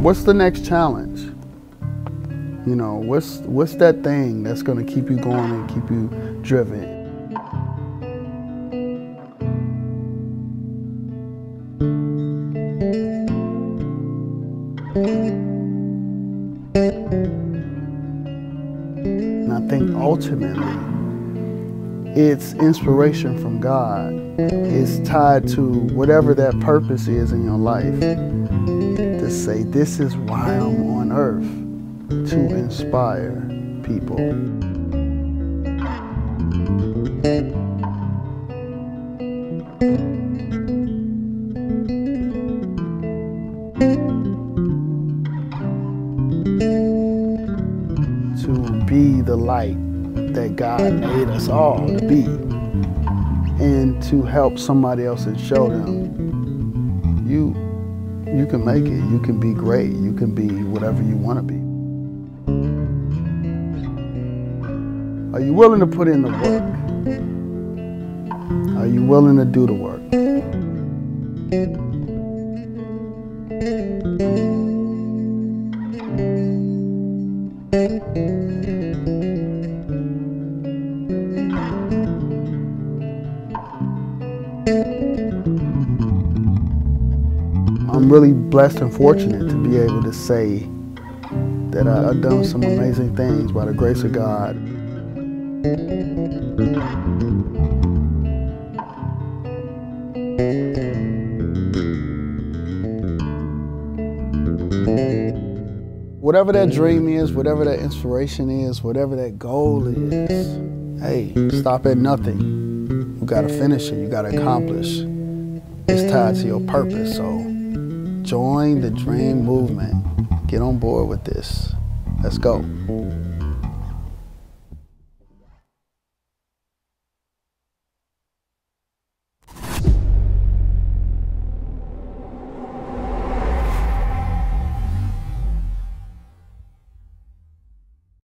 what's the next challenge? You know, what's what's that thing that's going to keep you going and keep you driven? And I think ultimately it's inspiration from God. It's tied to whatever that purpose is in your life. Say, this is why I'm on earth, to inspire people. To be the light that God made us all to be and to help somebody else and show them you you can make it. You can be great. You can be whatever you want to be. Are you willing to put in the work? Are you willing to do the work I'm really blessed and fortunate to be able to say that I've done some amazing things by the grace of God. Whatever that dream is, whatever that inspiration is, whatever that goal is, hey, stop at nothing. You gotta finish it, you gotta accomplish. It's tied to your purpose, so join the dream movement. Get on board with this. Let's go.